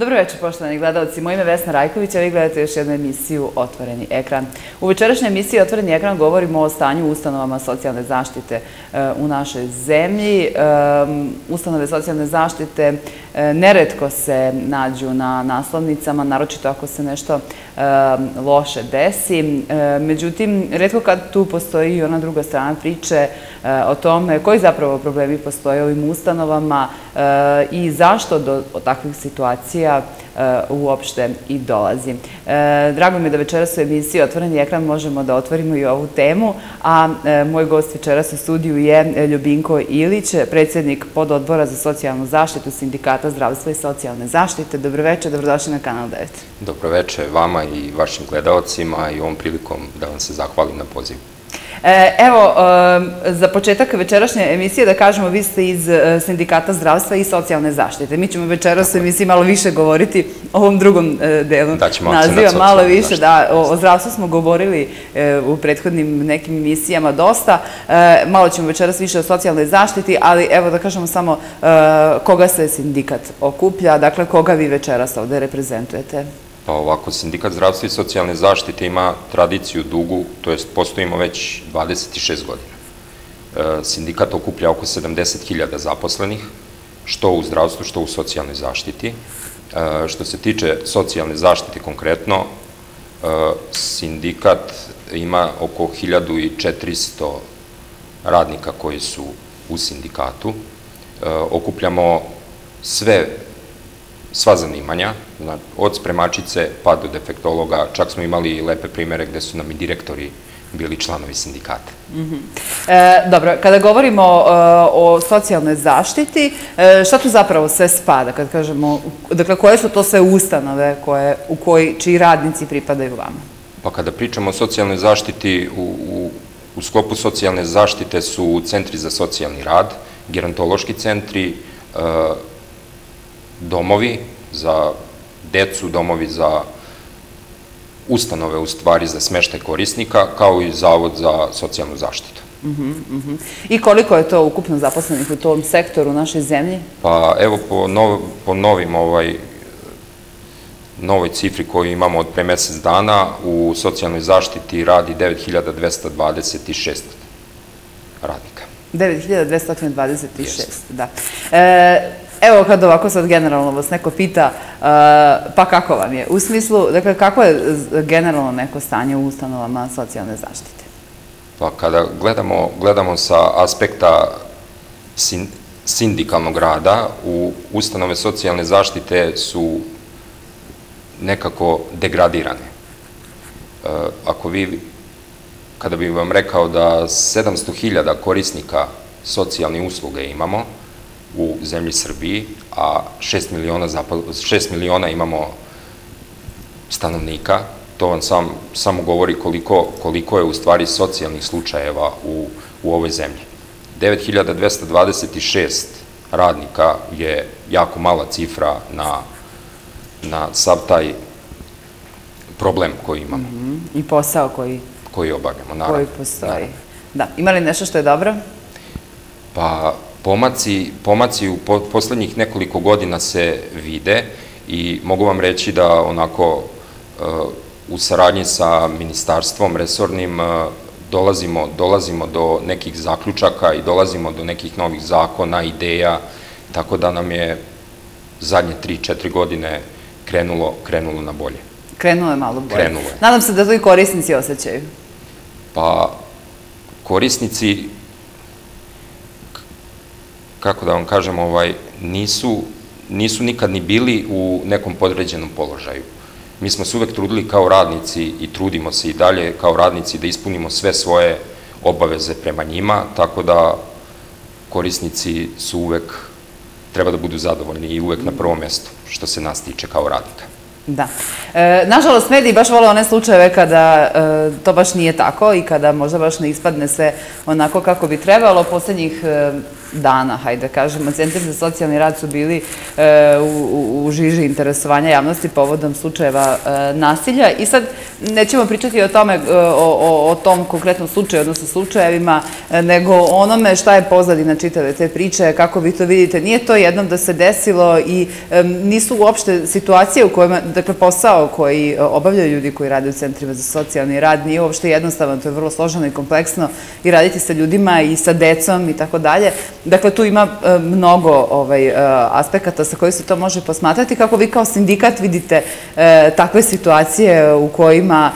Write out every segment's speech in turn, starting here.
Dobro večer, poštovani gledalci. Moje ime je Vesna Rajković, a vi gledate još jednu emisiju Otvoreni ekran. U večerašnjoj emisiji Otvoreni ekran govorimo o stanju u ustanovama socijalne zaštite e, u našoj zemlji. Ustanove socijalne zaštite e, neretko se nađu na naslovnicama, naročito ako se nešto loše desi. Međutim, redko kad tu postoji i ona druga strana priče o tome koji zapravo problemi postoje ovim ustanovama i zašto do takvih situacija uopšte i dolazi. E, drago mi je da večeras u emisiji Otvoreni ekran možemo da otvorimo i ovu temu, a e, moj gost večeras u studiju je Ljubinko Ilić, predsjednik pododbora za socijalnu zaštitu Sindikata zdravstva i socijalne zaštite. Dobroveče, dobrodošli na Kanal 9. Dobroveče vama i vašim gledalcima i ovom prilikom da vam se zahvalim na pozivu. E, evo, za početak večerašnje emisije da kažemo, vi ste iz e, Sindikata zdravstva i socijalne zaštite. Mi ćemo večeras u emisiji malo više govoriti o ovom drugom e, delu naziva, malo više, da, o zdravstvu smo govorili u prethodnim nekim emisijama dosta, malo ćemo večeras više o socijalnoj zaštiti, ali evo da kažemo samo koga se sindikat okuplja, dakle koga vi večeras ovde reprezentujete? Pa ovako, Sindikat zdravstva i socijalne zaštite ima tradiciju dugu, to jest postojimo već 26 godina. E, sindikat okuplja oko 70.000 zaposlenih, što u zdravstvu, što u socijalnoj zaštiti. E, što se tiče socijalne zaštite konkretno, e, sindikat ima oko 1400 radnika koji su u sindikatu. Okupljamo sve sva zanimanja, od spremačice pa do defektologa, čak smo imali i lepe primere gde su nam i direktori bili članovi sindikata. Mhm. E, dobro, kada govorimo e, o socijalnoj zaštiti, e, šta tu zapravo sve spada, kad kažemo, dakle, koje su to sve ustanove koje, u koji, čiji radnici pripadaju vama? Pa kada pričamo o socijalnoj zaštiti, u, u, u sklopu socijalne zaštite su centri za socijalni rad, gerontološki centri, domovi za decu, domovi za ustanove u stvari za smeštaj korisnika, kao i Zavod za socijalnu zaštitu. Mhm, mhm. I koliko je to ukupno zaposlenih u tom sektoru u našoj zemlji? Pa evo po, po novim ovaj, novoj cifri koju imamo od pre mesec dana, u socijalnoj zaštiti radi 9226 radnika. 9226, da. E, Evo kad ovako sad generalno vas neko pita, uh, pa kako vam je? U smislu, dakle, kako je generalno neko stanje u ustanovama socijalne zaštite? Pa kada gledamo, gledamo sa aspekta sindikalnog rada, u ustanove socijalne zaštite su nekako degradirane. Uh, ako vi, kada bih vam rekao da 700.000 korisnika socijalne usluge imamo, u zemlji Srbiji, a 6 miliona, 6 miliona imamo stanovnika, to vam sam, samo govori koliko, koliko je u stvari socijalnih slučajeva u, u ovoj zemlji. 9226 radnika je jako mala cifra na, na sav taj problem koji imamo. Mm -hmm. I posao koji... Koji obavljamo, naravno. Koji postoji. Naravno. Da. Ima li nešto što je dobro? Pa, Pomaci, pomaci u poslednjih nekoliko godina se vide i mogu vam reći da onako e, u saradnji sa ministarstvom resornim e, dolazimo, dolazimo do nekih zaključaka i dolazimo do nekih novih zakona, ideja, tako da nam je zadnje 3-4 godine krenulo, krenulo na bolje. Krenulo je malo bolje. Krenulo je. Nadam se da to i korisnici osjećaju. Pa, korisnici kako da vam kažem, ovaj, nisu, nisu nikad ni bili u nekom podređenom položaju. Mi smo se uvek trudili kao radnici i trudimo se i dalje kao radnici da ispunimo sve svoje obaveze prema njima, tako da korisnici su uvek, treba da budu zadovoljni i uvek na prvom mestu, što se nas tiče kao radnika. Da. E, nažalost, mediji baš vole one slučajeve kada e, to baš nije tako i kada možda baš ne ispadne sve onako kako bi trebalo. Poslednjih e, dana, hajde da kažemo. Centri za socijalni rad su bili e, u, u žiži interesovanja javnosti povodom slučajeva e, nasilja i sad nećemo pričati o tome, e, o, o, tom konkretnom slučaju, odnosno slučajevima, nego onome šta je pozadina čitave te priče, kako vi to vidite. Nije to jednom da se desilo i nisu uopšte situacije u kojima, dakle posao koji obavljaju ljudi koji rade u centrima za socijalni rad nije uopšte jednostavan, to je vrlo složeno i kompleksno i raditi sa ljudima i sa decom i tako dalje. Dakle, tu ima e, mnogo ovaj, e, aspekata sa koji se to može posmatrati. Kako vi kao sindikat vidite e, takve situacije u kojima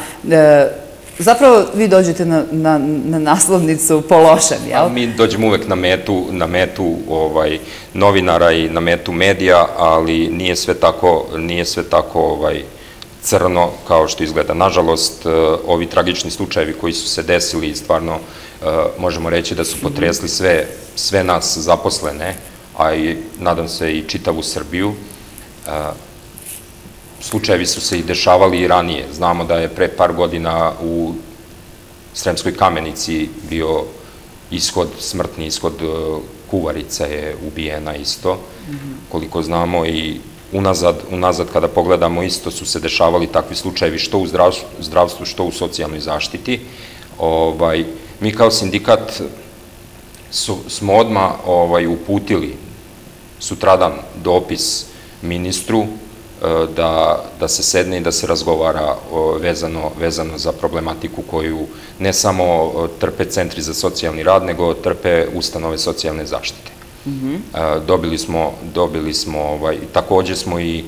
Zapravo, vi dođete na, na, na naslovnicu po lošem, jel? Mi dođemo uvek na metu, na metu ovaj, novinara i na metu medija, ali nije sve tako, nije sve tako ovaj, crno kao što izgleda. Nažalost, ovi tragični slučajevi koji su se desili, stvarno možemo reći da su potresli sve sve nas zaposlene, a i nadam se i čitavu Srbiju. E, slučajevi su se i dešavali i ranije. Znamo da je pre par godina u Sremskoj kamenici bio ishod, smrtni ishod e, kuvarica je ubijena isto, koliko znamo i unazad, unazad kada pogledamo isto su se dešavali takvi slučajevi što u zdravstvu, što u socijalnoj zaštiti. Ovaj, mi kao sindikat su, smo odma ovaj, uputili sutradan dopis ministru e, da, da se sedne i da se razgovara vezano, vezano za problematiku koju ne samo trpe centri za socijalni rad, nego trpe ustanove socijalne zaštite. Mm -hmm. Dobili smo, dobili smo ovaj, takođe smo i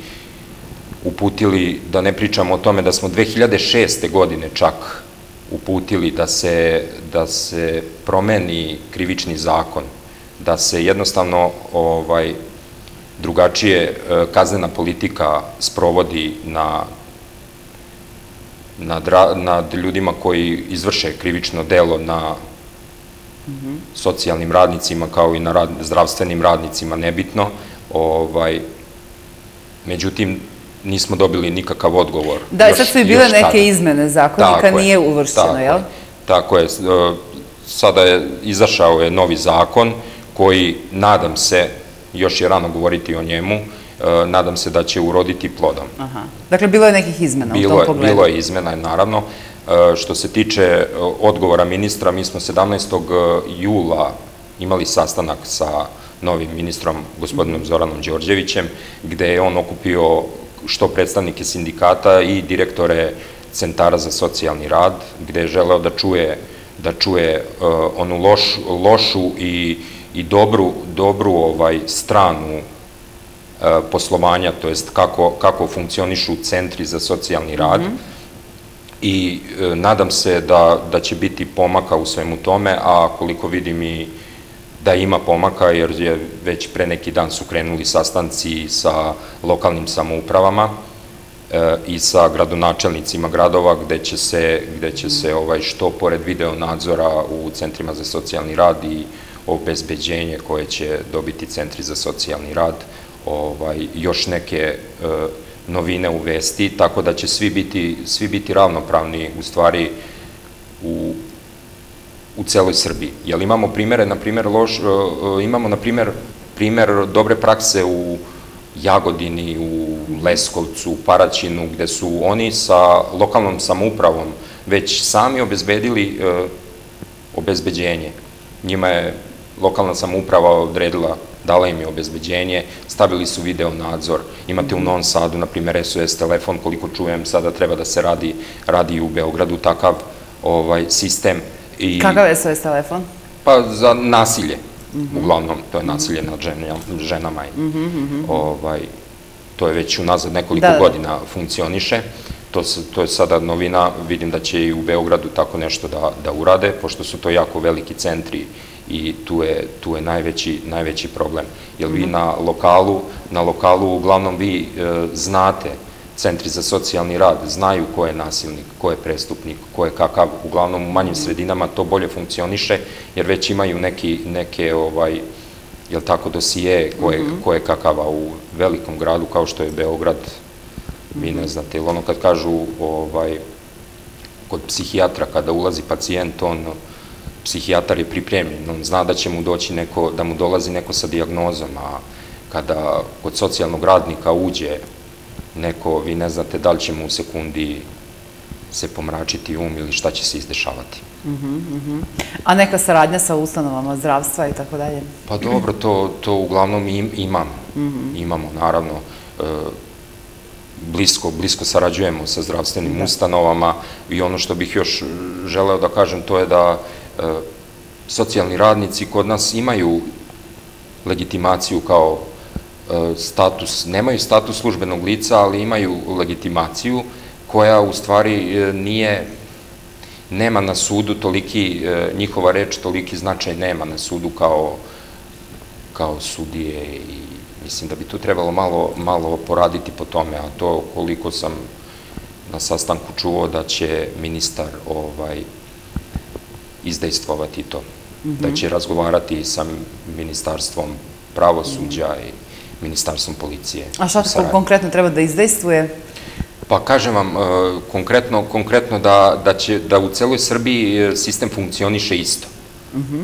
uputili, da ne pričamo o tome da smo 2006. godine čak uputili da se, da se promeni krivični zakon, da se jednostavno ovaj, drugačije e, kaznena politika sprovodi na nad, nad ljudima koji izvrše krivično delo na mm -hmm. socijalnim radnicima kao i na rad, zdravstvenim radnicima, nebitno. Ovaj, međutim, nismo dobili nikakav odgovor. Da, sad su i bile neke izmene zakonika, nije uvršćeno, jel? Tako je. E, sada je, izašao je novi zakon koji, nadam se, još je rano govoriti o njemu, e, nadam se da će uroditi plodom. Aha. Dakle, bilo je nekih izmena u tom pogledu? Bilo je izmena, naravno. E, što se tiče odgovora ministra, mi smo 17. jula imali sastanak sa novim ministrom, gospodinom Zoranom Đorđevićem, gde je on okupio što predstavnike sindikata i direktore centara za socijalni rad, gde je želeo da čuje, da čuje uh, onu loš, lošu i, i dobru, dobru ovaj, stranu uh, poslovanja, to jest kako, kako funkcionišu centri za socijalni rad. Mm -hmm. I uh, nadam se da, da će biti pomaka u svemu tome, a koliko vidim i da ima pomaka, jer je već pre neki dan su krenuli sastanci sa lokalnim samoupravama e, i sa gradonačelnicima gradova, gde će se, gde će se ovaj, što pored video nadzora u centrima za socijalni rad i obezbeđenje koje će dobiti centri za socijalni rad, ovaj, još neke e, novine uvesti, tako da će svi biti, svi biti ravnopravni u stvari u u celoj Srbiji. Jel imamo primere, na primjer, loš, e, e, imamo, na primjer, primer dobre prakse u Jagodini, u Leskovcu, u Paraćinu, gde su oni sa lokalnom samoupravom već sami obezbedili e, obezbeđenje. Njima je lokalna samouprava odredila, dala im je obezbeđenje, stavili su video nadzor. Imate u Novom Sadu, na primjer, SOS telefon, koliko čujem, sada treba da se radi, radi u Beogradu takav ovaj, sistem I, Kakav je SOS telefon? Pa za nasilje, mm -hmm. uglavnom, to je nasilje nad ženama i mm -hmm. ovaj, to je već unazad nekoliko da, godina funkcioniše. To, to je sada novina, vidim da će i u Beogradu tako nešto da, da urade, pošto su to jako veliki centri i tu je, tu je najveći, najveći problem. Jer vi na lokalu, na lokalu uglavnom vi e, znate centri za socijalni rad znaju ko je nasilnik, ko je prestupnik, ko je kakav, uglavnom u manjim sredinama to bolje funkcioniše, jer već imaju neki, neke, ovaj, jel tako, dosije ko je, mm ko je kakava u velikom gradu kao što je Beograd, vi ne znate, ili ono kad kažu, ovaj, kod psihijatra kada ulazi pacijent, on psihijatar je pripremljen, on zna da će mu doći neko, da mu dolazi neko sa diagnozom, a kada kod socijalnog radnika uđe neko, vi ne znate da li će mu u sekundi se pomračiti um ili šta će se izdešavati. A neka saradnja sa ustanovama zdravstva i tako dalje? Pa dobro, to, to uglavnom im, imamo. Imamo, naravno. E, blisko, blisko sarađujemo sa zdravstvenim ustanovama i ono što bih još želeo da kažem to je da e, socijalni radnici kod nas imaju legitimaciju kao status, nemaju status službenog lica, ali imaju legitimaciju koja u stvari e, nije, nema na sudu toliki, e, njihova reč toliki značaj nema na sudu kao, kao sudije i mislim da bi tu trebalo malo, malo poraditi po tome, a to koliko sam na sastanku čuo da će ministar ovaj, izdejstvovati to, da će razgovarati sa ministarstvom pravosuđa i ministarstvom policije. A šta to konkretno treba da izdejstvuje? Pa kažem vam, e, konkretno, konkretno da, da, će, da u celoj Srbiji e, sistem funkcioniše isto.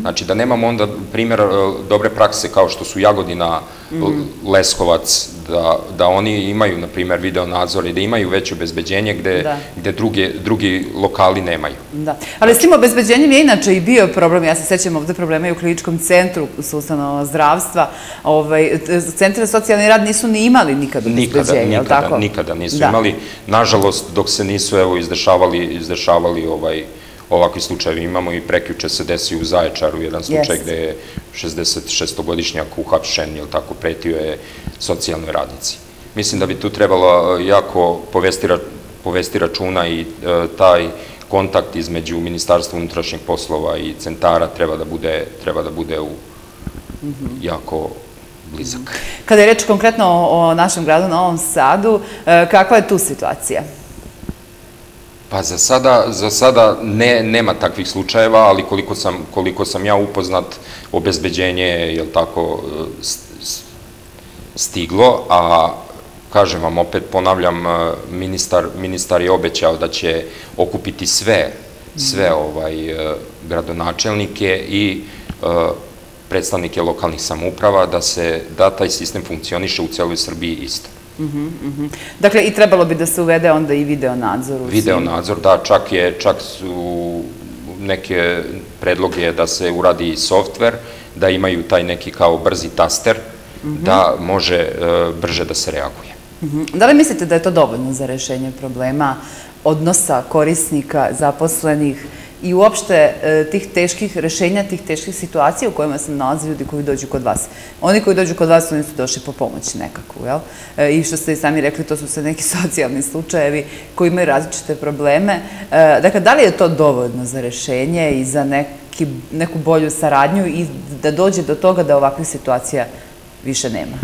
Znači da nemamo onda primjer e, dobre prakse kao što su Jagodina, Leskovac, da, da oni imaju, na primjer, video nadzor i da imaju veće obezbeđenje gde, Da. gde druge, drugi lokali nemaju. Da. Ali s tim obezbeđenjem je inače i bio problem, ja se sećam ovde problema i u kliničkom centru sa zdravstva, ovaj, za socijalni rad nisu ni imali nikad Nikada, obezbeđenje, nikada, tako? nikada nisu Da. imali. Nažalost, dok se nisu evo izdešavali, izdešavali ovaj, ovakvi slučajevi. Imamo i prekjuče se desio u Zaječaru jedan slučaj gde je 66-godišnjak uhapšen, jel tako, pretio je socijalnoj radnici. Mislim da bi tu trebalo e, jako povesti, ra- povesti računa i e, taj kontakt između Ministarstva unutrašnjih poslova i centara treba da bude, treba da bude u jako blizak. Kada je reč konkretno o, o našem gradu Novom Sadu, e, kakva je tu situacija? Pa za sada, za sada ne, nema takvih slučajeva, ali koliko sam, koliko sam ja upoznat, obezbeđenje je, jel tako, e, stiglo, a kažem vam, opet ponavljam, e, ministar, ministar je obećao da će okupiti sve, sve ovaj, e, gradonačelnike i predstavnike lokalnih samouprava da se, da taj sistem funkcioniše u celoj Srbiji isto. Dakle, i trebalo bi da se uvede onda i video nadzor. Video nadzor, da, čak je, čak su neke predloge da se uradi i softver, da imaju taj neki kao brzi taster, da može e, brže da se reaguje. Mhm. Da li mislite da je to dovoljno za rešenje problema odnosa korisnika, zaposlenih i uopšte e, tih teških rešenja, tih teških situacija u kojima se nalaze ljudi koji dođu kod vas? Oni koji dođu kod vas, oni su došli po pomoć nekakvu, jel? E, I što ste i sami rekli, to su sve neki socijalni slučajevi koji imaju različite probleme. E, Dakle, da li je to dovoljno za rešenje i za neki, neku bolju saradnju i da dođe do toga da ovakvih situacija više nema?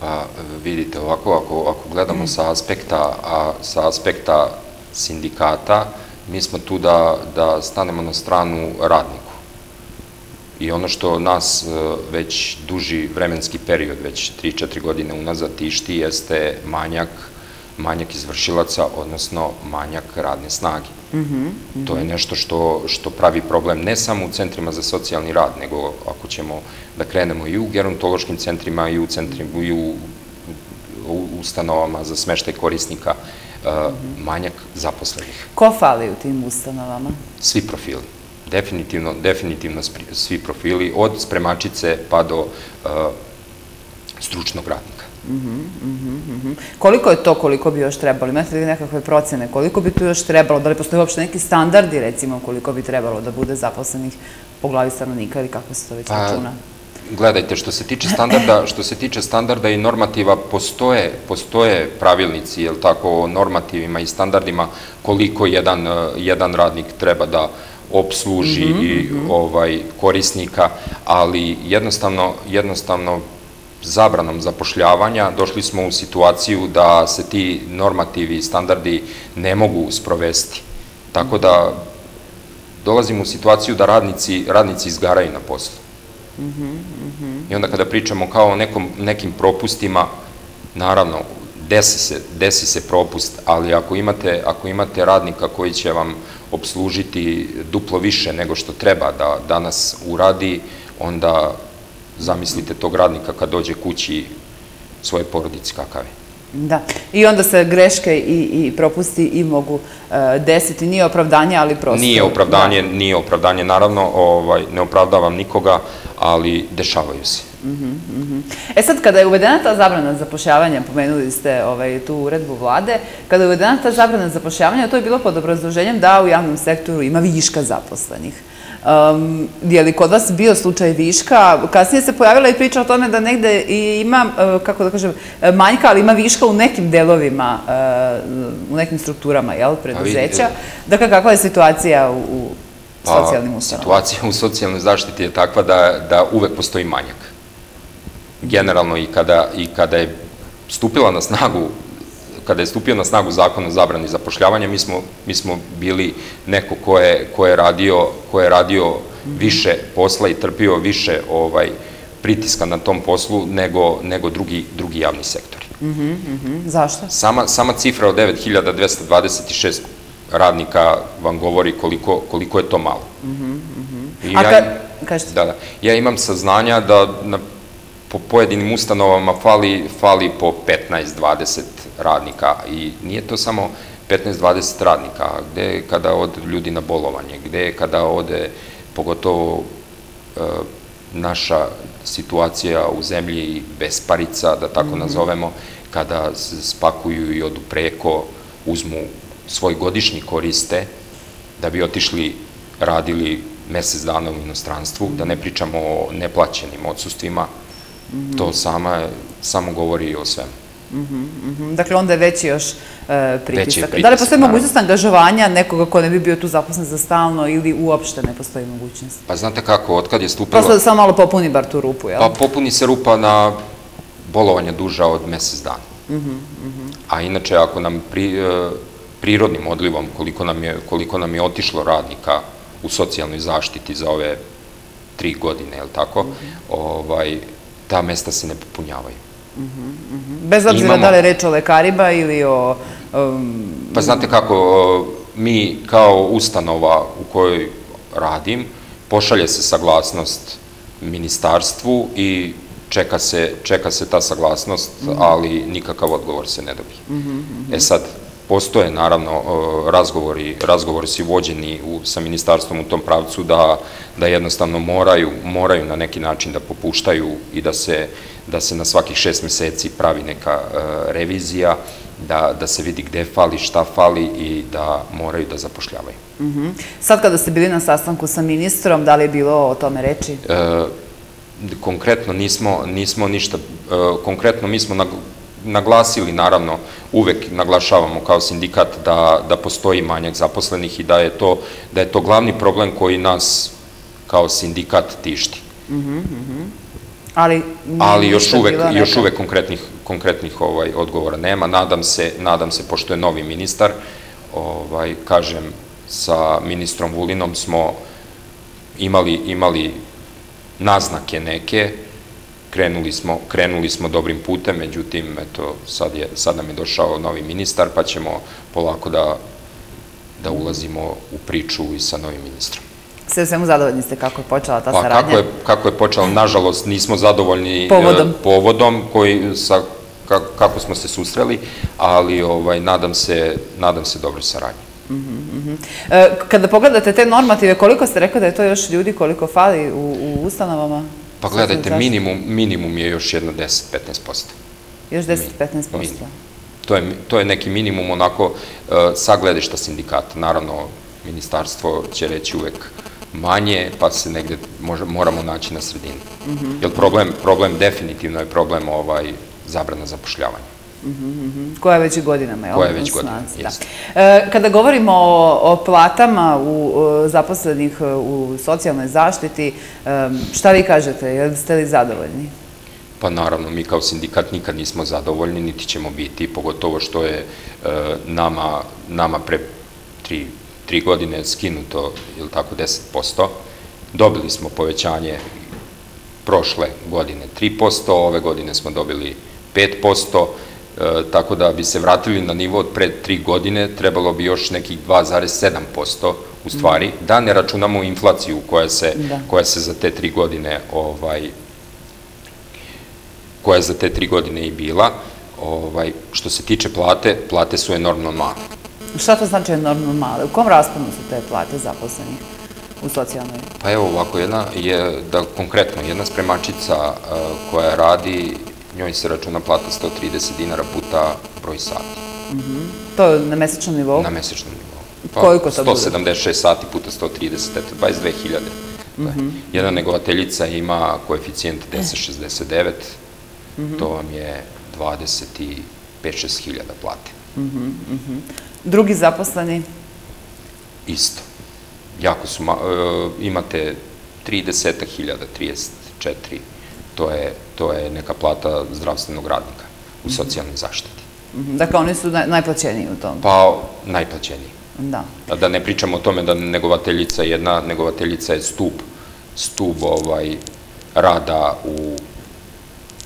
Pa vidite, ovako, ako, ako gledamo sa aspekta, a, sa aspekta sindikata, mi smo tu da, da stanemo na stranu radniku. I ono što nas e, već duži vremenski period, već 3-4 godine unazad tišti, jeste manjak, manjak izvršilaca, odnosno manjak radne snage. To je nešto što, što pravi problem ne samo u centrima za socijalni rad, nego ako ćemo da krenemo i u gerontološkim centrima i u, centrima, i u, ustanovama za smeštaj korisnika, manjak zaposlenih. Ko fali u tim ustanovama? Svi profili. Definitivno, definitivno svi profili, od spremačice pa do e, stručnog radnika. Koliko je to, koliko bi još trebalo? Imate li nekakve procene? Koliko bi tu još trebalo? Da li postoje uopšte neki standardi, recimo, koliko bi trebalo da bude zaposlenih po glavi stanovnika ili kako se to već Pa, računa? Gledajte, što se tiče standarda, što se tiče standarda i normativa, postoje, postoje pravilnici, jel tako, o normativima i standardima koliko jedan, eh, jedan radnik treba da obsluži i ovaj korisnika, ali jednostavno, jednostavno zabranom zapošljavanja došli smo u situaciju da se ti normativi i standardi ne mogu sprovesti. Tako da dolazimo u situaciju da radnici, radnici izgaraju na poslu. I onda kada pričamo kao o nekom, nekim propustima, naravno, desi se, desi se propust, ali ako imate, ako imate radnika koji će vam obslužiti duplo više nego što treba da danas uradi, onda zamislite tog radnika kad dođe kući svoje porodici kakav je. Da, i onda se greške i, i propusti i mogu e, desiti. Nije opravdanje, ali prosto... Nije opravdanje, nije opravdanje, naravno, ovaj, ne opravdavam nikoga, ali dešavaju se. E sad, kada je uvedena ta zabrana zapošljavanja, pomenuli ste ovaj, tu uredbu vlade, kada je uvedena ta zabrana zapošljavanja, to je bilo pod obrazloženjem da u javnom sektoru ima viška zaposlenih. Um, je li kod vas bio slučaj viška? Kasnije se pojavila i priča o tome da negde ima, uh, kako da kažem, manjka, ali ima viška u nekim delovima, uh, u nekim strukturama, jel, preduzeća. Dakle, kakva je situacija u, u pa, socijalnim ustanovama? Situacija u socijalnoj zaštiti je takva da, da uvek postoji manjak. Generalno i kada, i kada je stupila na snagu kada je stupio na snagu zakon o zabrani zapošljavanja, mi smo, mi smo bili neko ko je, ko je radio, ko je radio više posla i trpio više ovaj, pritiska na tom poslu nego, nego drugi, drugi javni sektori. Mm -hmm, mm -hmm. Zašto? Sama, sama cifra od 9226 radnika vam govori koliko, koliko je to malo. -hmm, I A ja, ka, kažete? Da, da. Ja imam saznanja da na po pojedinim ustanovama fali, fali po 15-20 radnika i nije to samo 15-20 radnika, gde kada ode ljudi na bolovanje, gde kada ode pogotovo e, naša situacija u zemlji besparica, da tako mm -hmm. nazovemo, kada spakuju i odu preko, uzmu svoj godišnji koriste, da bi otišli, radili mesec dana u inostranstvu, da ne pričamo o neplaćenim odsustvima, -hmm. To sama, samo govori o svemu. Mm -hmm, Dakle, onda je veći još uh, pritisak. Veći je pritisak, Da li postoji mogućnost angažovanja nekoga ko ne bi bio tu zaposlen za stalno ili uopšte ne postoji mogućnost? Pa znate kako, otkad je stupilo... Prosto da samo malo popuni bar tu rupu, jel? Pa popuni se rupa na bolovanje duža od mesec dana. Mm -hmm, A inače, ako nam pri, uh, prirodnim odlivom, koliko nam, je, koliko nam je otišlo radnika u socijalnoj zaštiti za ove tri godine, je li tako, mm -hmm. ovaj, ta mesta se ne popunjavaju. Uh -huh. Bez obzira Imamo, da li je reč o lekarima ili o... Um... Pa znate kako, mi kao ustanova u kojoj radim, pošalje se saglasnost ministarstvu i čeka se, čeka se ta saglasnost, uh -huh. ali nikakav odgovor se ne dobije. Uh -huh. E sad, postoje naravno razgovori, razgovori su vođeni u, sa ministarstvom u tom pravcu da, da jednostavno moraju, moraju na neki način da popuštaju i da se, da se na svakih šest meseci pravi neka uh, revizija, da, da se vidi gde fali, šta fali i da moraju da zapošljavaju. Uh -huh. Sad kada ste bili na sastanku sa ministrom, da li je bilo o tome reči? E, konkretno nismo, nismo ništa, e, konkretno mi smo na, naglasili, naravno, uvek naglašavamo kao sindikat da, da postoji manjak zaposlenih i da je, to, da je to glavni problem koji nas kao sindikat tišti. Mm -hmm, Ali, Ali još uvek, još uvek konkretnih, konkretnih ovaj, odgovora nema. Nadam se, nadam se, pošto je novi ministar, ovaj, kažem, sa ministrom Vulinom smo imali, imali naznake neke, krenuli smo, krenuli smo dobrim putem, međutim, eto, sad, je, sad nam je došao novi ministar, pa ćemo polako da, da ulazimo u priču i sa novim ministrom. Sve svemu zadovoljni ste kako je počela ta pa, saradnja? Kako je, kako je počela, nažalost, nismo zadovoljni e, povodom, povodom koji, sa, kako smo se susreli, ali ovaj, nadam, se, nadam se dobro saradnje. Uh -huh, uh -huh. Kada pogledate te normative, koliko ste rekli da je to još ljudi, koliko fali u, u ustanovama? Pa gledajte, minimum, minimum je još jedno 10-15%. Još 10-15%? To je, to je neki minimum onako uh, sa gledišta sindikata. Naravno, ministarstvo će reći uvek manje, pa se negde može, moramo naći na sredini. Mm -hmm. Jer problem, problem definitivno je problem ovaj, zabrana zapošljavanja. Koja je već godinama, je Koja je već godinama, da. E, kada govorimo o, platama u, zaposlenih e, u socijalnoj zaštiti, e, šta vi kažete, jel ste li zadovoljni? Pa naravno, mi kao sindikat nikad nismo zadovoljni, niti ćemo biti, pogotovo što je nama, nama pre tri, tri godine skinuto, ili tako, 10%. Dobili smo povećanje prošle godine 3%, ove godine smo dobili 5%, tako da bi se vratili na nivo od pre tri godine, trebalo bi još nekih 2,7% u stvari, mm. da ne računamo inflaciju koja se, da. koja se za te tri godine ovaj, koja je za te tri godine i bila. Ovaj, što se tiče plate, plate su enormno male. Šta to znači enormno male? U kom rasponu su te plate zaposlenih u socijalnoj? Pa evo ovako, jedna je, da konkretno, jedna spremačica uh, koja radi, njoj se računa plata 130 dinara puta broj sati. Mm -hmm. To je na mesečnom nivou? Na mesečnom nivou. Pa, Koliko to bude? 176 sati puta 130, eto, 22.000. Mm -hmm. Jedna negovateljica ima koeficijent 1069, mm -hmm. to vam je 25-6 hiljada plate. Mm -hmm. Drugi zaposleni? Isto. Jako su, ma, e, imate 30 hiljada, 34, to je, to je neka plata zdravstvenog radnika u mhm. socijalnoj zaštiti. -hmm. Dakle, oni su naj, najplaćeniji u tom? Pa, najplaćeniji. Da. Da ne pričamo o tome da negovateljica jedna, negovateljica je stup, stup ovaj, rada u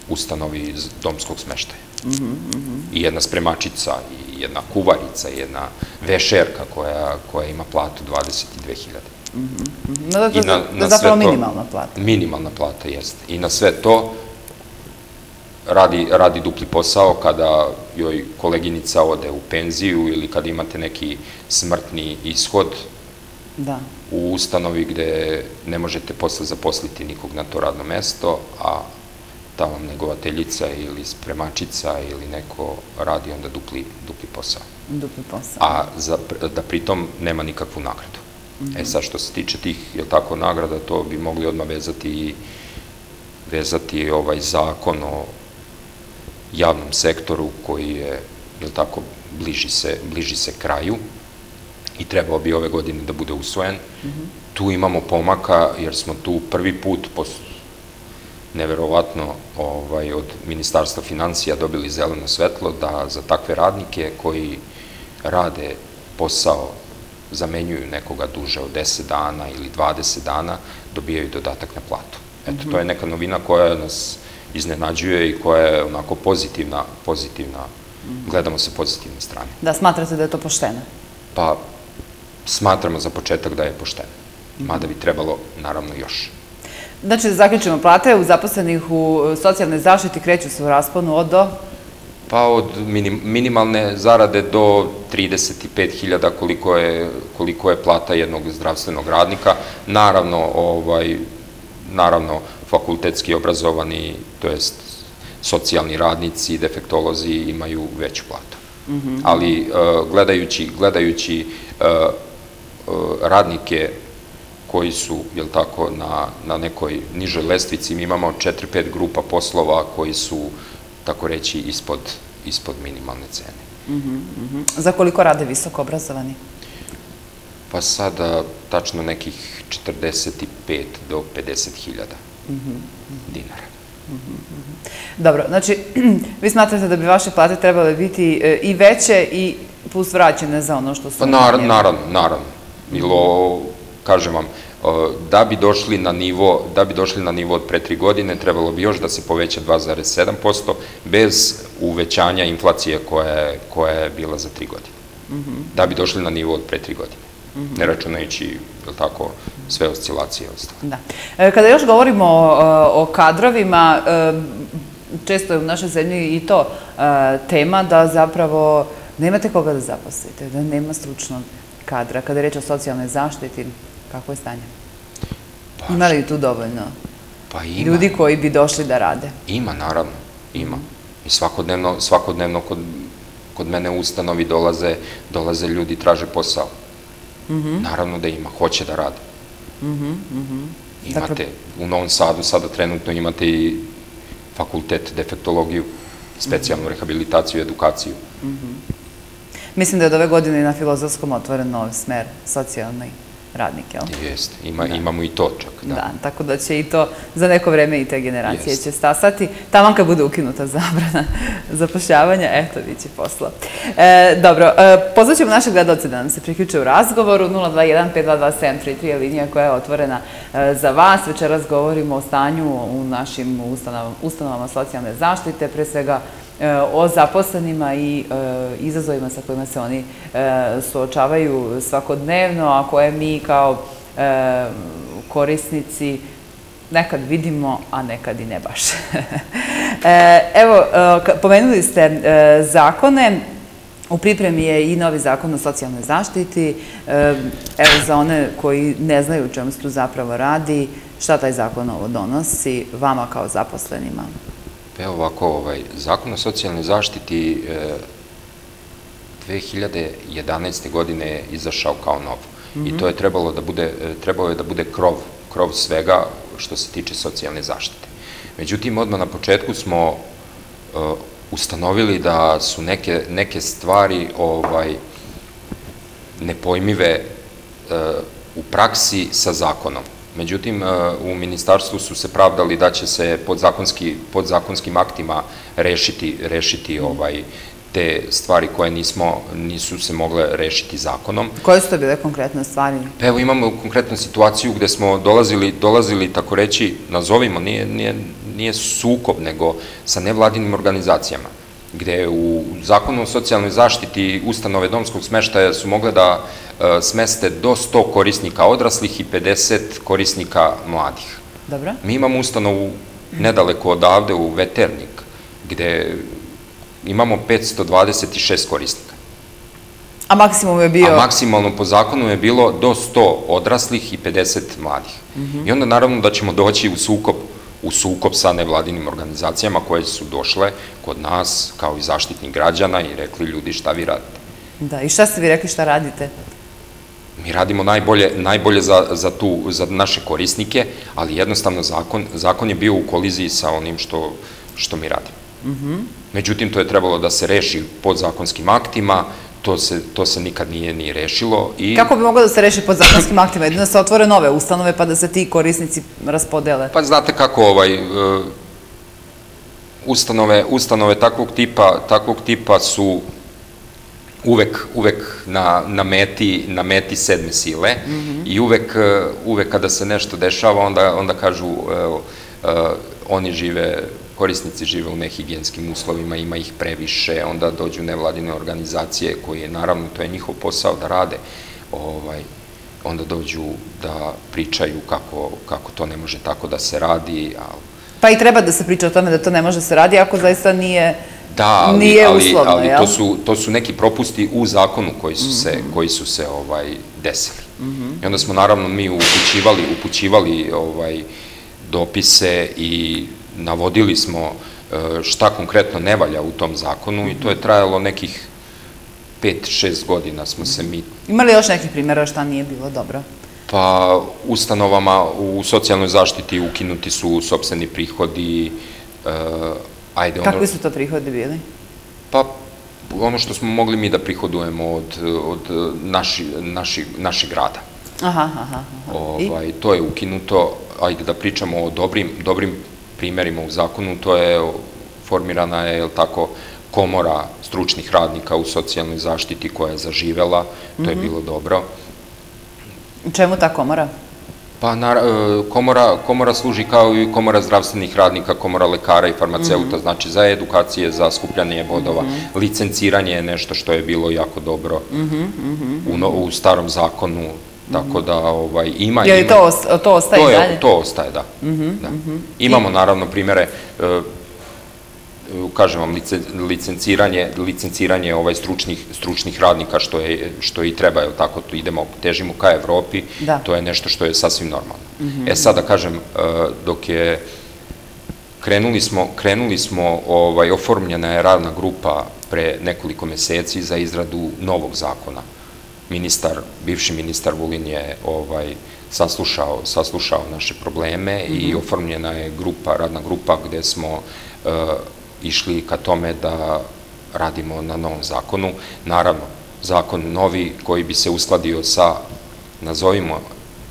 ustanovi domskog smeštaja. Mm -hmm. I jedna spremačica, i jedna kuvarica, i jedna vešerka koja, koja ima platu 22.000. Da, to, na, na zapravo minimalna plata. Minimalna plata, jeste. I na sve to radi, radi dupli posao kada joj koleginica ode u penziju ili kada imate neki smrtni ishod da. u ustanovi gde ne možete posle zaposliti nikog na to radno mesto, a tamo negovateljica ili spremačica ili neko radi onda dupli, dupli posao. Dupli posao. A za, da pritom nema nikakvu nagradu. E sad što se tiče tih, je tako, nagrada, to bi mogli odmah vezati i vezati ovaj zakon o javnom sektoru koji je, je tako, bliži se, bliži se kraju i trebao bi ove godine da bude usvojen. Mm -hmm. Tu imamo pomaka jer smo tu prvi put posle neverovatno ovaj, od Ministarstva financija dobili zeleno svetlo da za takve radnike koji rade posao, zamenjuju nekoga duže od 10 dana ili 20 dana, dobijaju dodatak na platu. Eto, to je mhm. neka novina koja nas iznenađuje i koja je onako pozitivna, pozitivna, mhm. gledamo sa pozitivne strane. Da, smatrate da je to pošteno? Pa, smatramo za početak da je pošteno. Mada bi trebalo, naravno, još. Znači, da zaključimo, plate u zaposlenih u socijalnoj zaštiti kreću se u rasponu od do? Pa od minimalne zarade do 35.000 koliko je, koliko je plata jednog zdravstvenog radnika. Naravno, ovaj, naravno, fakultetski obrazovani, to jest socijalni radnici, defektolozi imaju veću platu. Mm -hmm. Ali uh, gledajući, gledajući uh, uh, radnike koji su, jel tako, na, na nekoj nižoj lestvici. Mi imamo 4-5 grupa poslova koji su, tako reći, ispod, ispod minimalne cene. Mm -hmm. Za koliko rade visoko obrazovani? Pa sada tačno nekih 45 do 50 hiljada -hmm. dinara. Dobro, znači, vi smatrate da bi vaše plate trebale biti e, i veće i plus vraćene za ono što su... Pa naravno, naravno, naravno. Bilo, kažem vam, da bi došli na nivo, da bi došli na nivo od pre tri godine, trebalo bi još da se poveća 2,7% bez uvećanja inflacije koja je, koja je bila za tri godine. Mm -hmm. Da bi došli na nivo od pre tri godine. Mm -hmm. Ne računajući, tako, sve oscilacije. Da. E, kada još govorimo o, o kadrovima, e, često je u našoj zemlji i to e, tema da zapravo nemate koga da zaposlite, da nema stručnog kadra. Kada je reč o socijalnoj zaštiti, Kako je stanje? Pa, ima li tu dovoljno pa ima. ljudi koji bi došli da rade? Ima, naravno, ima. I svakodnevno, svakodnevno kod, kod mene u ustanovi dolaze, dolaze ljudi, traže posao. Mm -hmm. Naravno da ima, hoće da rade. Mm -hmm, mm -hmm. Imate, dakle... u Novom Sadu sada trenutno imate i fakultet defektologiju, specijalnu mm -hmm. rehabilitaciju i edukaciju. Mislim da je od ove godine na filozofskom otvoren novi smer, socijalni radnike. Jeste, Ima, da. imamo i to čak. Da. da, tako da će i to za neko vreme i te generacije Jest. će stasati. Tamo kad bude ukinuta zabrana zapošljavanja, eto, bit će posla. E, dobro, e, pozvaćemo naše gledalce da nam se priključe u razgovoru. 021-522-733 je linija koja je otvorena e, za vas. Večeras govorimo o stanju u našim ustanovama, ustanovama socijalne zaštite, pre svega o zaposlenima i izazovima sa kojima se oni suočavaju svakodnevno, a koje mi kao korisnici nekad vidimo, a nekad i ne baš. Evo, pomenuli ste zakone, U pripremi je i novi zakon o socijalnoj zaštiti. Evo, za one koji ne znaju o čemu se tu zapravo radi, šta taj zakon ovo donosi vama kao zaposlenima? Evo ovako, ovaj, zakon o socijalnoj zaštiti 2011. godine je izašao kao nov. I to je trebalo da bude, trebalo je da bude krov, krov svega što se tiče socijalne zaštite. Međutim, odmah na početku smo ustanovili da su neke, neke stvari ovaj, nepojmive e, u praksi sa zakonom. Međutim, e, u ministarstvu su se pravdali da će se podzakonski, podzakonskim aktima rešiti, rešiti ovaj, te stvari koje nismo, nisu se mogle rešiti zakonom. Koje su to bile konkretne stvari? Pa evo imamo konkretnu situaciju gde smo dolazili, dolazili tako reći, nazovimo, nije, nije, nije sukob, nego sa nevladinim organizacijama gde u zakonu o socijalnoj zaštiti ustanove domskog smeštaja su mogle da e, smeste do 100 korisnika odraslih i 50 korisnika mladih. Dobro. Mi imamo ustanovu nedaleko odavde u Veternik, gde imamo 526 korisnika. A maksimum je bio? A maksimalno po zakonu je bilo do 100 odraslih i 50 mladih. I onda naravno da ćemo doći u sukob u sukob sa nevladinim organizacijama koje su došle kod nas kao i zaštitnik građana i rekli ljudi šta vi radite. Da, i šta ste vi rekli šta radite? Mi radimo najbolje, najbolje za, za, tu, za naše korisnike, ali jednostavno zakon, zakon je bio u koliziji sa onim što, što mi radimo. Međutim, to je trebalo da se reši podzakonskim aktima, to se, to se nikad nije ni rešilo. I... Kako bi moglo da se reši pod zakonskim aktima? Jedino da se otvore nove ustanove pa da se ti korisnici raspodele? Pa znate kako ovaj, e, ustanove, ustanove takvog tipa, takvog tipa su uvek, uvek na, na, meti, na meti sedme sile mhm. i uvek, e, uvek kada se nešto dešava onda, onda kažu evo, uh, oni žive korisnici žive u nehigijenskim uslovima, ima ih previše, onda dođu nevladine organizacije koje, naravno, to je njihov posao da rade, ovaj, onda dođu da pričaju kako, kako to ne može tako da se radi. Ali... Pa i treba da se priča o tome da to ne može da se radi, ako zaista nije Da, ali, nije ali, uslovno, ali to, su, to su neki propusti u zakonu koji su se, mm -hmm. koji su se ovaj, desili. Mm -hmm. I onda smo naravno mi upućivali, upućivali ovaj, dopise i navodili smo e, šta konkretno ne valja u tom zakonu i to je trajalo nekih 5-6 godina smo se mi... Ima li još nekih primjera šta nije bilo dobro? Pa, ustanovama u socijalnoj zaštiti ukinuti su sobstveni prihodi, ajde ono... Kakvi su to prihodi bili? Pa, ono što smo mogli mi da prihodujemo od, od naši, naši, našeg grada. Aha, aha, aha. Ovaj, to je ukinuto, ajde da pričamo o dobrim, dobrim primerima u zakonu, to je formirana je, jel tako, komora stručnih radnika u socijalnoj zaštiti koja je zaživela, to je mhm. bilo dobro. Čemu ta komora? Pa, na, e, komora, komora služi kao i komora zdravstvenih radnika, komora lekara i farmaceuta, mm -hmm. znači za edukacije, za skupljanje bodova. Mm -hmm. Licenciranje je nešto što je bilo jako dobro u, u starom zakonu, Tako da ovaj, ima... Je li to, to ostaje to je, dalje? To ostaje, da. -hmm, da. -hmm. Imamo naravno primere, e, kažem vam, licenciranje, licenciranje ovaj stručnih, stručnih radnika što, je, što i treba, je tako, to idemo, težimo ka Evropi, da. to je nešto što je sasvim normalno. -hmm. E sada, kažem, e, dok je krenuli smo, krenuli smo ovaj, oformljena je radna grupa pre nekoliko meseci za izradu novog zakona ministar, bivši ministar Vulin je ovaj, saslušao, saslušao naše probleme mm -hmm. i mhm. oformljena je grupa, radna grupa gde smo uh, išli ka tome da radimo na novom zakonu. Naravno, zakon novi koji bi se uskladio sa, nazovimo,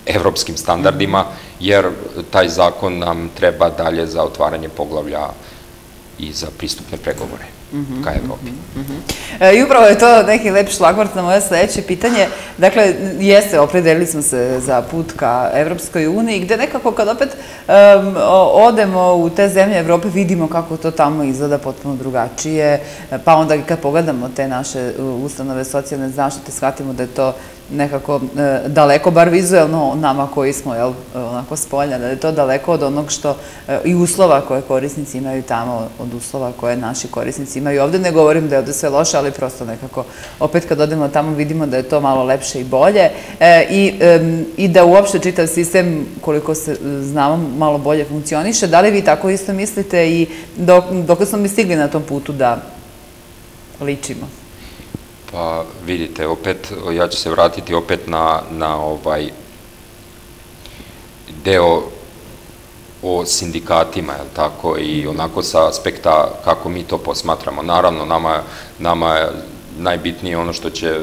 evropskim standardima, -hmm. jer taj zakon nam treba dalje za otvaranje poglavlja i za pristupne pregovore ka Evropi. E, I upravo je to neki lep šlagvort na moje sledeće pitanje. Dakle, jeste, opredelili smo se za put ka Evropskoj uniji, gde nekako kad opet odemo u te zemlje Evrope, vidimo kako to tamo izgleda potpuno drugačije, pa onda kad pogledamo te naše e, ustanove socijalne zaštite, shvatimo da je to nekako e, daleko, bar vizuelno nama koji smo, jel, onako s polja, da je to daleko od onog što e, i uslova koje korisnici imaju tamo, od uslova koje naši korisnici imaju ovde. Ne govorim da je ovde sve loše, ali prosto nekako, opet kad odemo tamo vidimo da je to malo lepše i bolje e, i, i da uopšte čitav sistem, koliko se e, znamo, malo bolje funkcioniše. Da li vi tako isto mislite i dok, dok smo mi stigli na tom putu da ličimo? Pa vidite, opet, ja ću se vratiti opet na, na ovaj deo o sindikatima, je tako, i onako sa aspekta kako mi to posmatramo. Naravno, nama, nama je najbitnije ono što će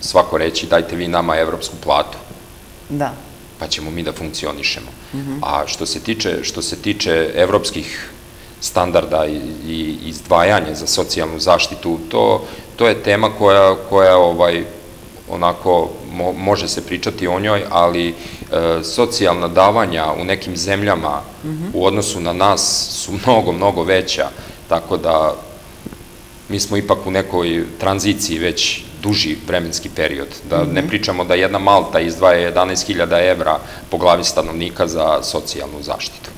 svako reći, dajte vi nama evropsku platu Da. pa ćemo mi da funkcionišemo. A što se tiče, što se tiče evropskih standarda i, i izdvajanja za socijalnu zaštitu, to, to je tema koja, koja ovaj, onako mo, može se pričati o njoj, ali e, socijalna davanja u nekim zemljama u odnosu na nas su mnogo, mnogo veća, tako da mi smo ipak u nekoj tranziciji već duži vremenski period. Da ne pričamo da jedna Malta izdvaja 11.000 evra po glavi stanovnika za socijalnu zaštitu,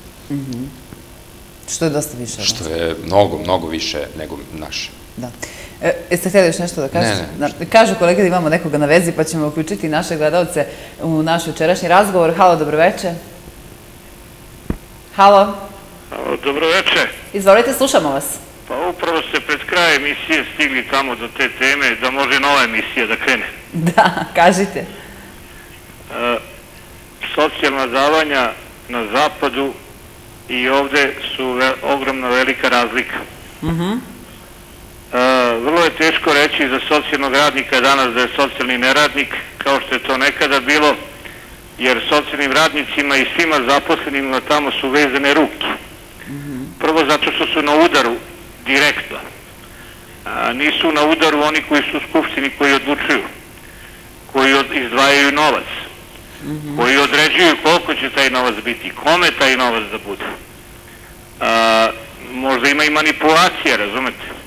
Što je dosta više. što je mnogo, mnogo više nego naše. Da. E, jeste htjeli još nešto da kažete? Ne, Da, kažu kolege da imamo nekoga na vezi, pa ćemo uključiti naše gledalce u naš jučerašnji razgovor. Halo, dobroveče. Halo, Dobro večer. izvolite, slušamo vas. Pa upravo ste pred kraj emisije stigli tamo do te teme da može nova emisija da krene. Da, kažite. E, socijalna davanja na zapadu i ovde su ve, ogromna velika razlika. E, vrlo je teško reći za socijalnog radnika danas da je socijalni neradnik, kao što je to nekada bilo, jer socijalnim radnicima i svima zaposlenima tamo su vezane ruke. Prvo zato što su na udaru direktno. A, nisu na udaru oni koji su u skupštini koji odlučuju, koji izdvajaju novac, koji određuju koliko će taj novac biti, kome taj novac da bude. Možda ima i manipulacija, razumete?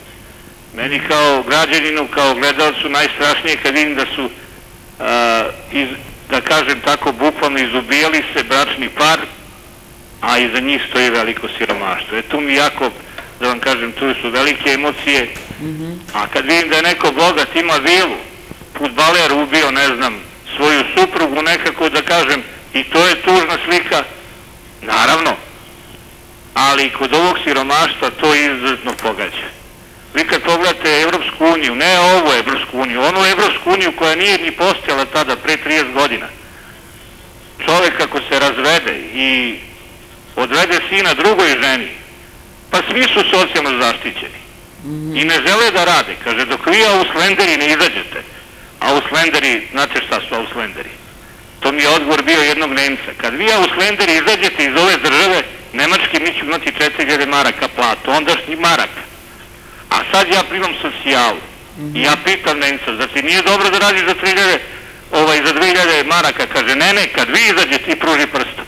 Meni kao građaninu, kao gledalcu najstrašnije kad vidim da su, a, iz, da kažem tako, bukvalno izubijali se bračni par, a iza njih stoji veliko siromaštvo. E tu mi jako, da vam kažem, tu su velike emocije, a kad vidim da je neko bogat ima vilu, futbaler ubio, ne znam, svoju suprugu nekako da kažem, i to je tužna slika, naravno, ali kod ovog siromaštva to izuzetno pogađa. Vi kad pogledate Evropsku uniju, ne ovu Evropsku uniju, onu Evropsku uniju koja nije ni postojala tada, pre 30 godina, čovek ako se razvede i odvede sina drugoj ženi, pa svi su socijalno zaštićeni. I ne žele da rade. Kaže, dok vi Auslenderi ne izađete, Auslenderi, znate šta su Auslenderi? To mi je odgovor bio jednog Nemca. Kad vi Auslenderi izađete iz ove države, Nemački mi ćemo imati 4000 maraka platu, ondašnji maraka. A sad ja primam socijalu. I ja pitam Nemca, zar ti nije dobro da radiš za 3000, ovaj, za 2000 maraka? Kaže, ne, ne, kad vi izađete i pruži prstom.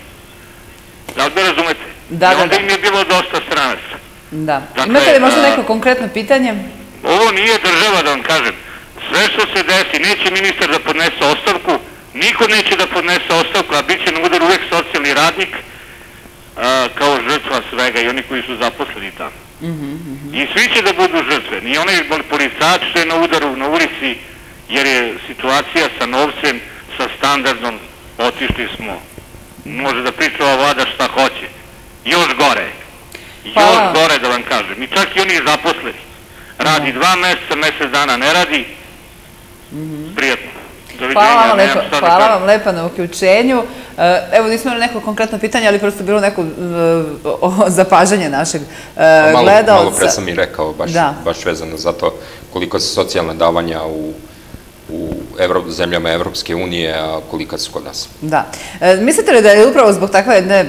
Da li me razumete? Da, I da, onda da. im je bilo dosta stranaca. Da. Dakle, Imate li možda neko konkretno pitanje? Ovo nije država, da vam kažem. Sve što se desi, neće ministar da podnese ostavku, niko neće da podnese ostavku, a bit će na udar uvek socijalni radnik, a, kao žrtva svega i oni koji su zaposleni tamo. I svi će da budu žrtve, ni onaj policajac što je na udaru na ulici, jer je situacija sa novcem, sa standardom, otišli smo. Može da priča ova vlada šta hoće. Još gore. Hvala. Još gore da vam kažem. I čak i oni zaposleni. Radi dva meseca, mesec dana ne radi. Prijatno. Hvala vam nemam lepo, šta da hvala vam lepo na uključenju. E, Evo, nismo imali neko konkretno pitanje, ali prosto bilo neko e, zapažanje našeg e, Pa malo, gledalca. malo pre sam i rekao, baš, Da. baš vezano za to koliko se socijalna davanja u, u zemljama Evropske unije, a kolika su kod nas. Da. E, mislite li da je upravo zbog takve jedne e,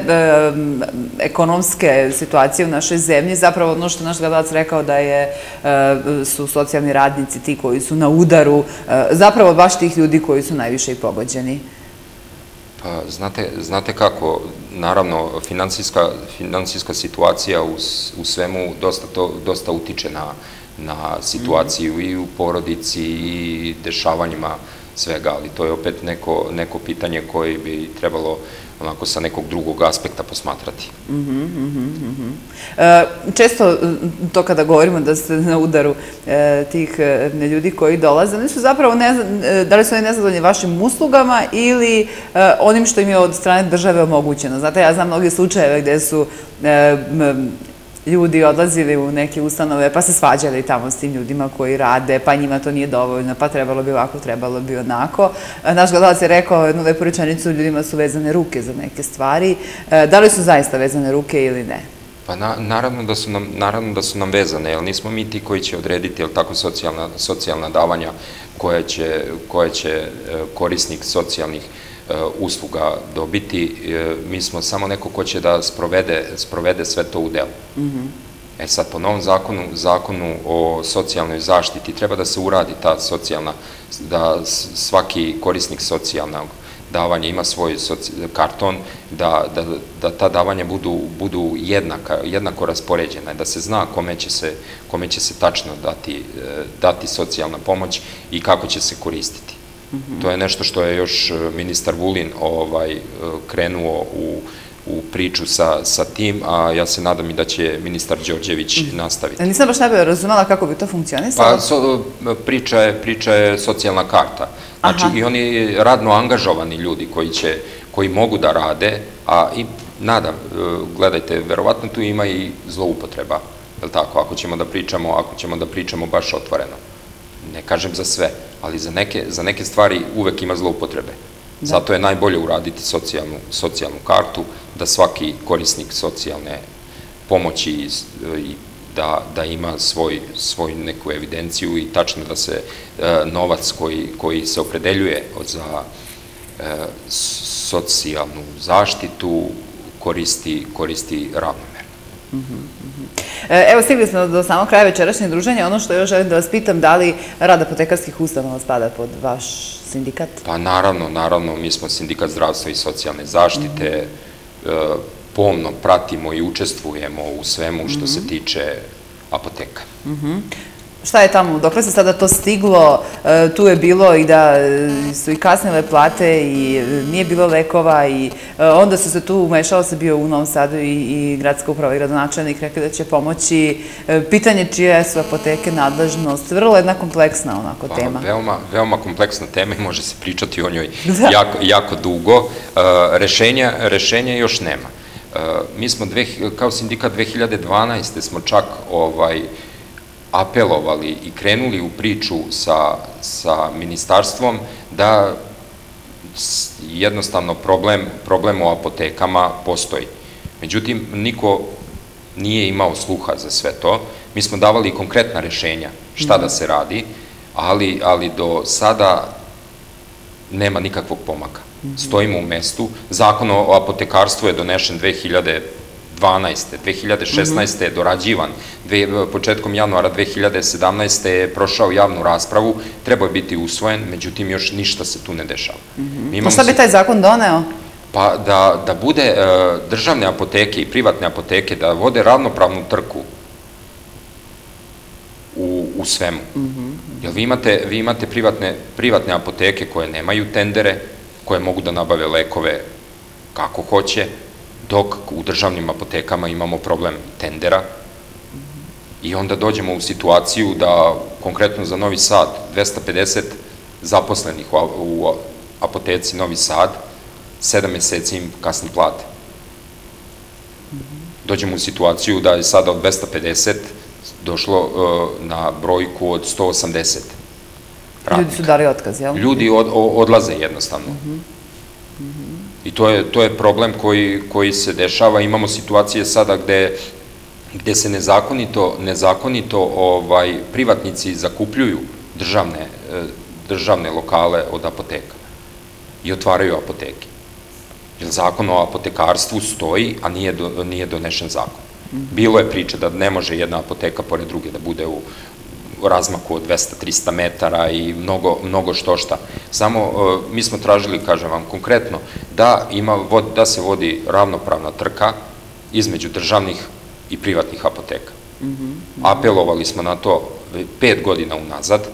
ekonomske situacije u našoj zemlji, zapravo ono što naš gledalac rekao da je, e, su socijalni radnici ti koji su na udaru, zapravo baš tih ljudi koji su najviše i pogođeni? Pa, znate, znate kako, naravno, financijska, financijska situacija u, u svemu dosta, to, dosta utiče na, na situaciju i u porodici i dešavanjima svega, ali to je opet neko, neko pitanje koje bi trebalo onako sa nekog drugog aspekta posmatrati. -hmm, mm -hmm. E, često to kada govorimo da ste na udaru e, tih e, ljudi koji dolaze, oni su zapravo, ne, e, da li su oni nezadovoljni vašim uslugama ili onim što im je od strane države omogućeno. Znate, ja znam mnogi slučajeve gde su ljudi odlazili u neke ustanove, pa se svađali tamo s tim ljudima koji rade, pa njima to nije dovoljno, pa trebalo bi ovako, trebalo bi onako. E, naš gledalac je rekao jednu lepu rečenicu, ljudima su vezane ruke za neke stvari. E, da li su zaista vezane ruke ili ne? Pa na, naravno, da su nam, naravno da su nam vezane, jer nismo mi ti koji će odrediti, jel tako, socijalna, socijalna davanja koje će, će e, korisnik socijalnih E, usluga dobiti, e, mi smo samo neko ko će da sprovede, sprovede sve to u delu. Mm -hmm. E sad, po novom zakonu, zakonu o socijalnoj zaštiti, treba da se uradi ta socijalna, da svaki korisnik socijalnog davanja ima svoj karton, da, da, da ta davanja budu, budu jednaka, jednako raspoređena, da se zna kome će se, kome će se tačno dati, e, dati socijalna pomoć i kako će se koristiti. To je nešto što je još e, ministar Vulin ovaj, e, krenuo u u priču sa, sa tim, a ja se nadam i da će ministar Đorđević mm. nastaviti. Nisam baš najbolje razumela kako bi to funkcionisalo? Pa so, priča, je, priča je socijalna karta. Znači Aha. i oni radno angažovani ljudi koji, će, koji mogu da rade, a i nadam, e, gledajte, verovatno tu ima i zloupotreba, je li tako, ako ćemo da pričamo, ako ćemo da pričamo baš otvoreno. Ne kažem za sve, ali za neke, za neke stvari uvek ima zloupotrebe. Da. Zato je najbolje uraditi socijalnu, socijalnu kartu, da svaki korisnik socijalne pomoći i, i da, da ima svoj, svoj neku evidenciju i tačno da se e, novac koji, koji se opredeljuje za e, socijalnu zaštitu koristi, koristi ravnomerno. Mm -hmm. E, evo, stigli smo do samog kraja večerašnjeg druženja. Ono što još želim da vas pitam, da li rad apotekarskih ustanova spada pod vaš sindikat? Pa naravno, naravno, mi smo sindikat zdravstva i socijalne zaštite, mm -hmm. pomno pratimo i učestvujemo u svemu što se tiče apoteka. Šta je tamo, dokle se sada to stiglo, e, tu je bilo i da e, su i kasnile plate i e, nije bilo lekova i onda su se tu umešao se bio u Novom Sadu i, i gradska uprava i gradonačelnik rekli da će pomoći. Pitanje čije su apoteke nadležnost, vrlo jedna kompleksna onako pa, tema. Veoma, veoma kompleksna tema i može se pričati o njoj da. jako, jako dugo. Rešenja, rešenja još nema. Mi smo, dve, kao sindikat 2012. smo čak ovaj, apelovali i krenuli u priču sa, sa ministarstvom da jednostavno problem, problem o apotekama postoji. Međutim, niko nije imao sluha za sve to. Mi smo davali konkretna rešenja šta da se radi, ali, ali do sada nema nikakvog pomaka. Stojimo u mestu. Zakon o apotekarstvu je donešen 2000 2012. 2016. je dorađivan, početkom januara 2017. je prošao javnu raspravu, trebao je biti usvojen, međutim još ništa se tu ne dešava. Mm -hmm. Šta bi taj zakon doneo? Pa da, da bude e, državne apoteke i privatne apoteke, da vode ravnopravnu trku u, u svemu. Mm -hmm. Jer vi imate, vi imate privatne, privatne apoteke koje nemaju tendere, koje mogu da nabave lekove kako hoće, dok u državnim apotekama imamo problem tendera i onda dođemo u situaciju da konkretno za Novi Sad 250 zaposlenih u apoteci Novi Sad 7 meseci im kasni plate. Dođemo u situaciju da je sada od 250 došlo uh, na brojku od 180 radnika. Ljudi su dali otkaz, jel? Ljudi od, odlaze jednostavno. Uh -huh. I to je, to je problem koji, koji se dešava. Imamo situacije sada gde, gde se nezakonito, nezakonito ovaj, privatnici zakupljuju državne, državne lokale od apoteka i otvaraju apoteke. Jer zakon o apotekarstvu stoji, a nije, do, nije donešen zakon. Bilo je priče da ne može jedna apoteka pored druge da bude u razmaku od 200-300 metara i mnogo, mnogo što šta. Samo uh, mi smo tražili, kažem vam, konkretno, da, ima, da se vodi ravnopravna trka između državnih i privatnih apoteka. Mm -hmm. Apelovali smo na to pet godina unazad,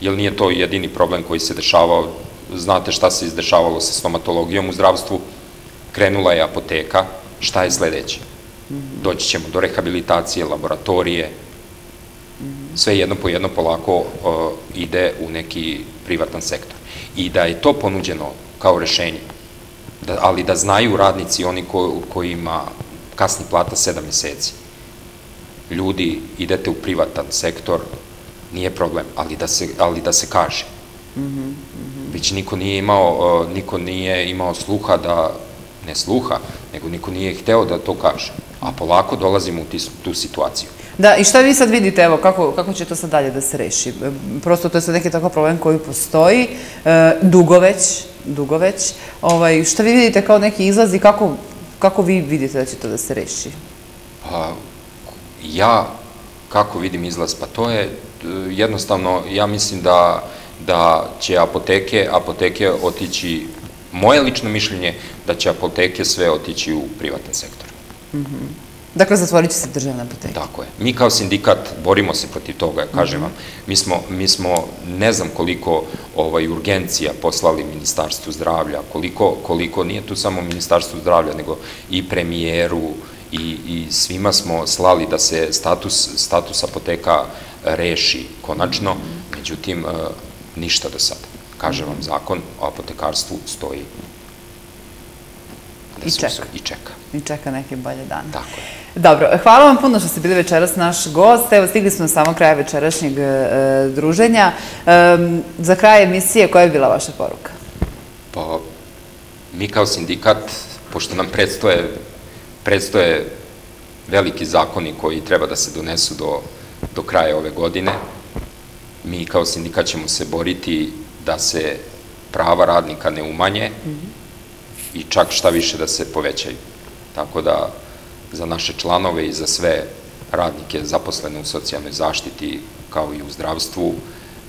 jer nije to jedini problem koji se dešavao, znate šta se izdešavalo sa stomatologijom u zdravstvu, krenula je apoteka, šta je sledeće? Doći ćemo do rehabilitacije, laboratorije, sve jedno po jedno polako uh, ide u neki privatan sektor. I da je to ponuđeno kao rešenje, da, ali da znaju radnici, oni ko, kojima kasni plata sedam meseci, ljudi, idete u privatan sektor, nije problem, ali da se, ali da se kaže. Mm -hmm, mm -hmm. Već niko nije imao, uh, niko nije imao sluha da, ne sluha, nego niko nije hteo da to kaže. A polako dolazimo u tis, tu situaciju. Da, i šta vi sad vidite, evo, kako, kako će to sad dalje da se reši? Prosto to je sad neki takav problem koji postoji, e, dugo već, dugo već. Ovaj, šta vi vidite kao neki izlaz i kako, kako vi vidite da će to da se reši? Pa, ja, kako vidim izlaz? Pa to je e, jednostavno, ja mislim da, da će apoteke, apoteke otići, moje lično mišljenje, da će apoteke sve otići u privatni sektor. Mhm. Mm Dakle, zatvorit će se državne apoteke. Tako je. Mi kao sindikat borimo se protiv toga, kažem vam. Mi smo, mi smo ne znam koliko ovaj, urgencija poslali Ministarstvu zdravlja, koliko, koliko, nije tu samo Ministarstvu zdravlja, nego i premijeru, i, i svima smo slali da se status, status apoteka reši konačno, međutim, e, ništa do sada. Kažem vam, zakon o apotekarstvu stoji I čeka. I čeka. I čeka neke bolje dane. Tako je. Dobro, hvala vam puno što ste bili večeras naš gost. Evo, stigli smo samo kraja večerašnjeg e, druženja. E, za kraj emisije, koja je bila vaša poruka? Pa, mi kao sindikat, pošto nam predstoje, predstoje veliki zakoni koji treba da se donesu do, do kraja ove godine, mi kao sindikat ćemo se boriti da se prava radnika ne umanje, mm -hmm i čak šta više da se povećaju. Tako da za naše članove i za sve radnike zaposlene u socijalnoj zaštiti kao i u zdravstvu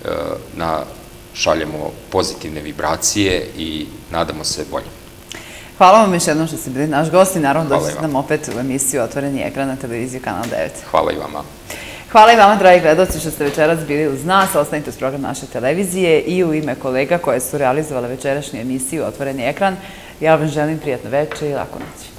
e, na šaljemo pozitivne vibracije i nadamo se bolje. Hvala vam još jednom što ste bili naš gost i naravno dođete nam opet u emisiju Otvoreni ekran na televiziju Kanal 9. Hvala i vama. Hvala i vama, dragi gledalci, što ste večeras bili uz nas. Ostanite uz program naše televizije i u ime kolega koje su realizovale večerašnju emisiju Otvoreni ekran. Ja vam želim prijatno večer i lako noć.